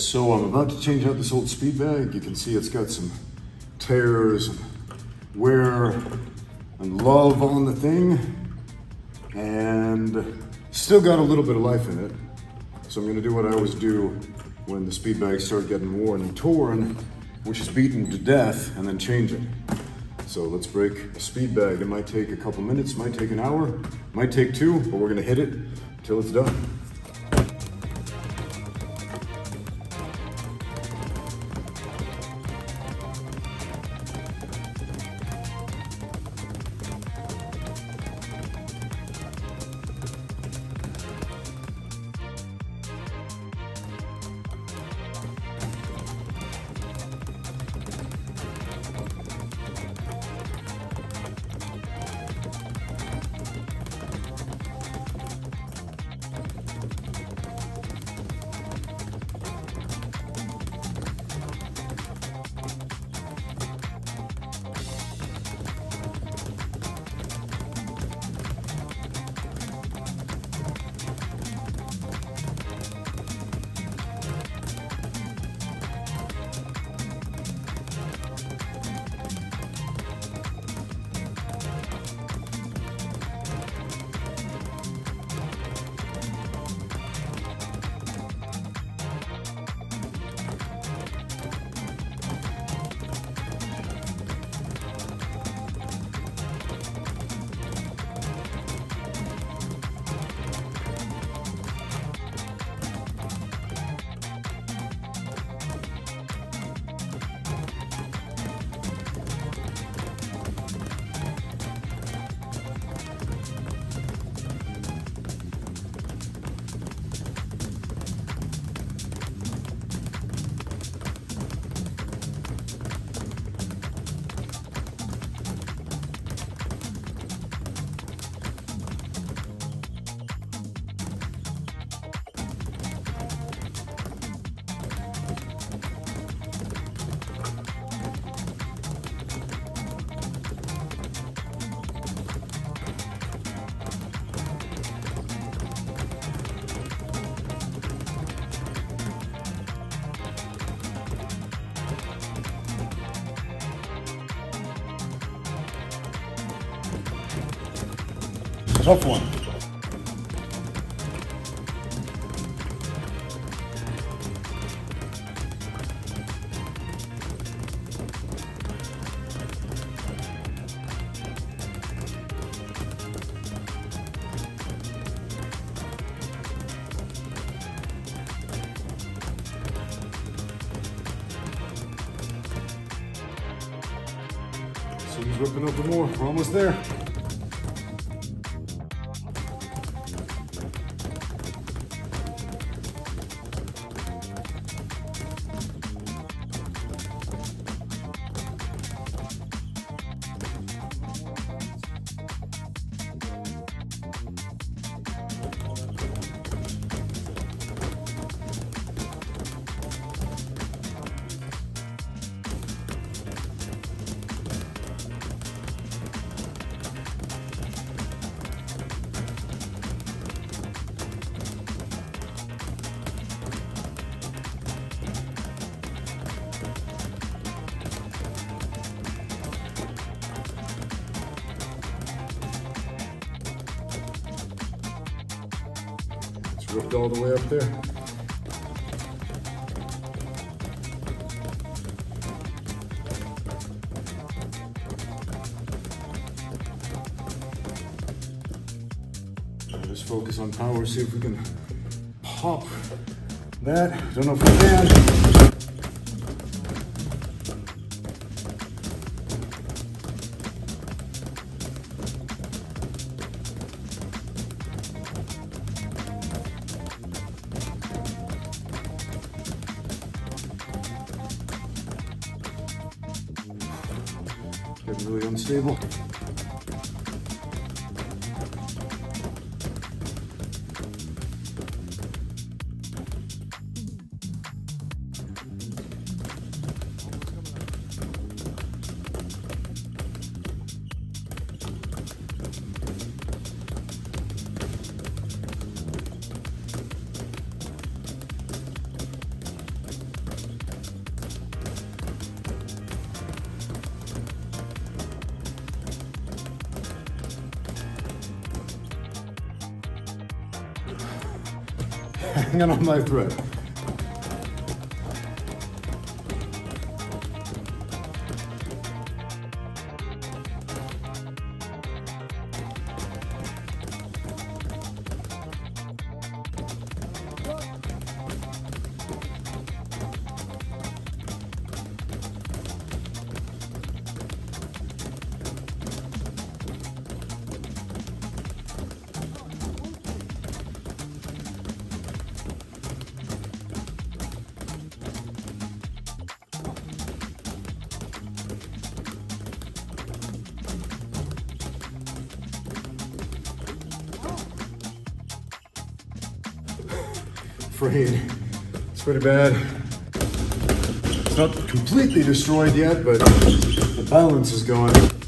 So I'm about to change out this old speed bag. You can see it's got some tears and wear and love on the thing and still got a little bit of life in it. So I'm gonna do what I always do when the speed bags start getting worn and torn, which is beaten to death and then change it. So let's break a speed bag. It might take a couple minutes, might take an hour, might take two, but we're gonna hit it until it's done. Tough one. So he's ripping up more. We're almost there. Ripped all the way up there. Just focus on power, see if we can pop that. I Don't know if we can. Getting really hanging on my thread. Frayed. It's pretty bad. It's not completely destroyed yet, but the balance is going.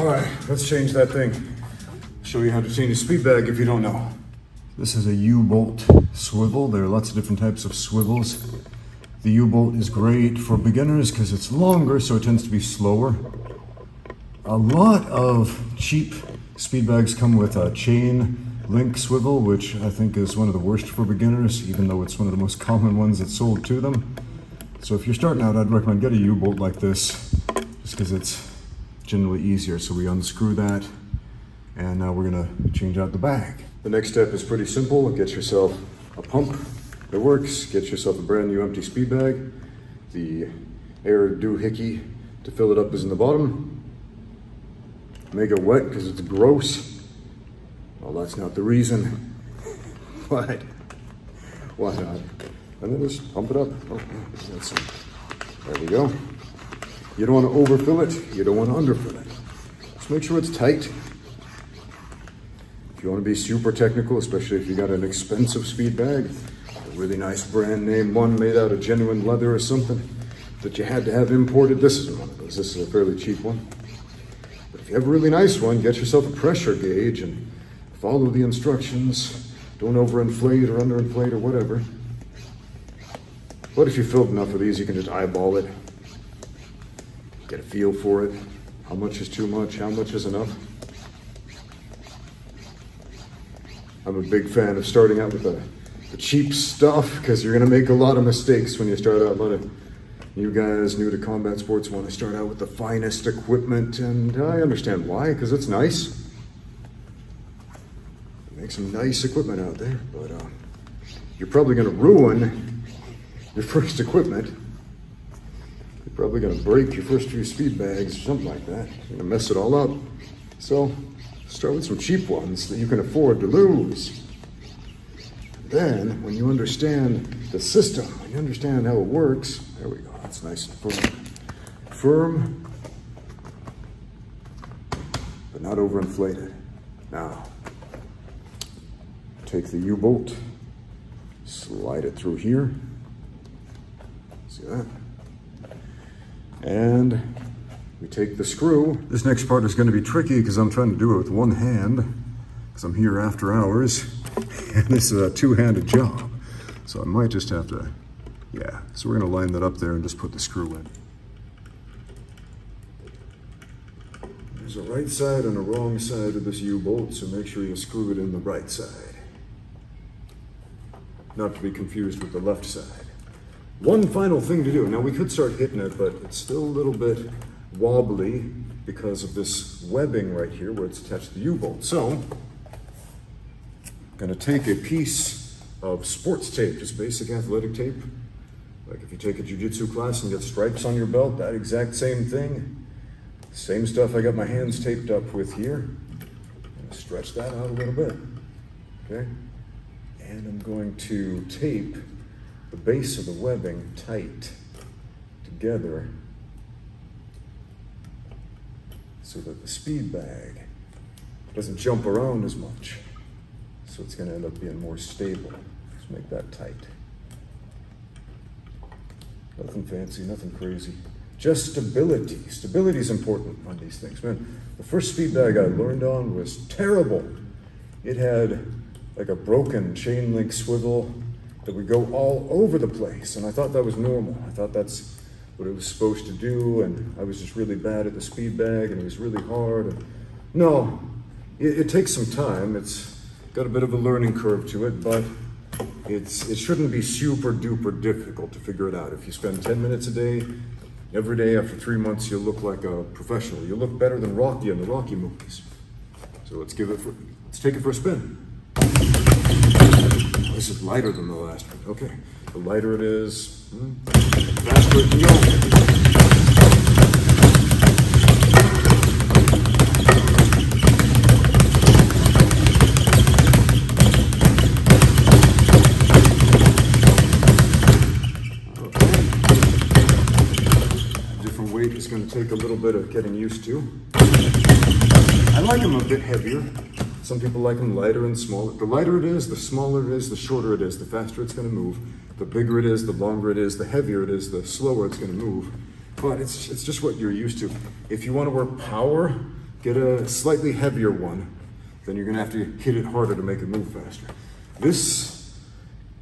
All right, let's change that thing. Show you how to change a speed bag if you don't know. This is a U-bolt swivel. There are lots of different types of swivels. The U-bolt is great for beginners because it's longer, so it tends to be slower. A lot of cheap speed bags come with a chain link swivel, which I think is one of the worst for beginners, even though it's one of the most common ones that's sold to them. So if you're starting out, I'd recommend get a U-bolt like this, just because it's generally easier. So we unscrew that and now we're gonna change out the bag. The next step is pretty simple. Get yourself a pump that works. Get yourself a brand new empty speed bag. The air doohickey to fill it up is in the bottom. Make it wet because it's gross. Well, that's not the reason, but why not? And then just pump it up. Oh, there we go. You don't want to overfill it. You don't want to underfill it. Just make sure it's tight. If you want to be super technical, especially if you got an expensive speed bag, a really nice brand name one made out of genuine leather or something that you had to have imported, this is one of those. This is a fairly cheap one. But if you have a really nice one, get yourself a pressure gauge and follow the instructions. Don't overinflate or underinflate or whatever. But if you filled enough of these, you can just eyeball it get a feel for it. How much is too much? How much is enough? I'm a big fan of starting out with the, the cheap stuff because you're going to make a lot of mistakes when you start out. Of you guys new to combat sports want to start out with the finest equipment, and I understand why because it's nice. Make some nice equipment out there, but uh, you're probably going to ruin your first equipment probably going to break your first few speed bags or something like that. You're to mess it all up. So start with some cheap ones that you can afford to lose. Then, when you understand the system, when you understand how it works, there we go, that's nice and firm. Firm, but not overinflated. Now, take the U-bolt, slide it through here. See that? And we take the screw. This next part is gonna be tricky because I'm trying to do it with one hand because I'm here after hours and this is a two-handed job. So I might just have to, yeah. So we're gonna line that up there and just put the screw in. There's a right side and a wrong side of this U-bolt, so make sure you screw it in the right side. Not to be confused with the left side. One final thing to do. Now we could start hitting it, but it's still a little bit wobbly because of this webbing right here where it's attached to the U-bolt. So, I'm gonna take a piece of sports tape, just basic athletic tape. Like if you take a jujitsu class and get stripes on your belt, that exact same thing. Same stuff I got my hands taped up with here. Stretch that out a little bit. Okay? And I'm going to tape the base of the webbing tight together so that the speed bag doesn't jump around as much. So it's going to end up being more stable. Let's make that tight. Nothing fancy, nothing crazy. Just stability. Stability is important on these things. Man, the first speed bag I learned on was terrible. It had like a broken chain link swivel that would go all over the place. And I thought that was normal. I thought that's what it was supposed to do. And I was just really bad at the speed bag and it was really hard. And no, it, it takes some time. It's got a bit of a learning curve to it, but it's, it shouldn't be super duper difficult to figure it out. If you spend 10 minutes a day, every day after three months, you'll look like a professional. You'll look better than Rocky in the Rocky movies. So let's give it for, let's take it for a spin. This is lighter than the last one. Okay, the lighter it is, hmm, faster it can go. Different weight is going to take a little bit of getting used to. I like them a bit heavier. Some people like them lighter and smaller. The lighter it is, the smaller it is, the shorter it is, the faster it's going to move. The bigger it is, the longer it is, the heavier it is, the slower it's going to move. But it's, it's just what you're used to. If you want to work power, get a slightly heavier one. Then you're going to have to hit it harder to make it move faster. This,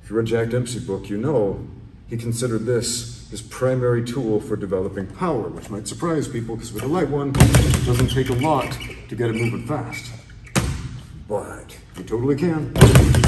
if you read Jack Dempsey book, you know he considered this his primary tool for developing power, which might surprise people because with a light one, it doesn't take a lot to get it moving fast. But you totally can.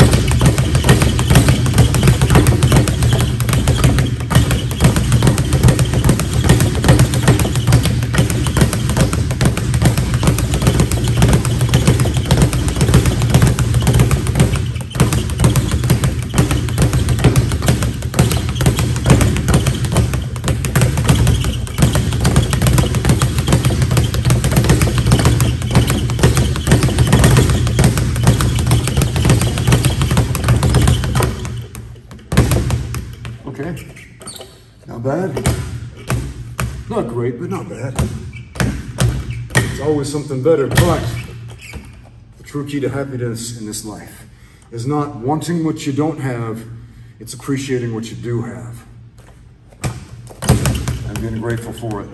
Great, but not bad. It's always something better, but the true key to happiness in this life is not wanting what you don't have, it's appreciating what you do have. And being grateful for it.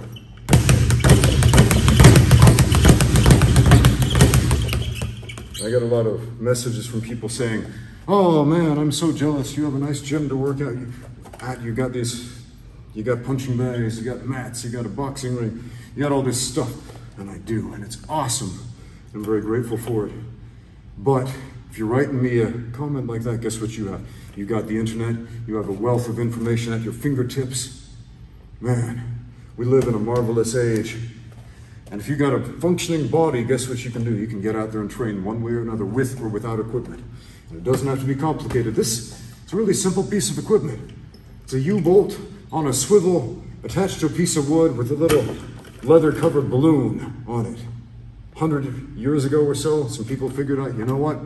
I got a lot of messages from people saying, "Oh man, I'm so jealous. You have a nice gym to work out. You, you got these, you got punching bags, you got mats, you got a boxing ring, you got all this stuff." And I do, and it's awesome. I'm very grateful for it. But if you're writing me a comment like that, guess what you have? You got the internet. You have a wealth of information at your fingertips. Man, we live in a marvelous age. And if you got a functioning body, guess what you can do? You can get out there and train one way or another with or without equipment. And it doesn't have to be complicated. This it's a really simple piece of equipment. It's a U-bolt on a swivel attached to a piece of wood with a little leather-covered balloon on it. 100 years ago or so, some people figured out, you know what?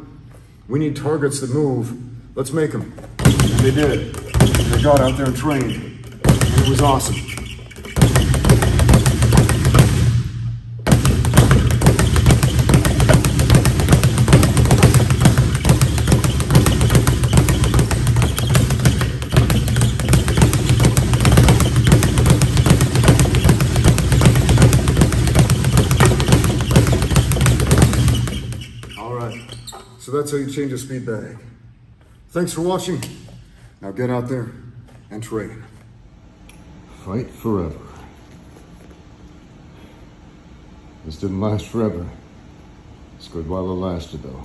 We need targets that move. Let's make them. And they did. They got out there and trained. And it was awesome. That's how you change a speed bag. Thanks for watching. Now get out there and train. Fight forever. This didn't last forever. It's good while it lasted, though.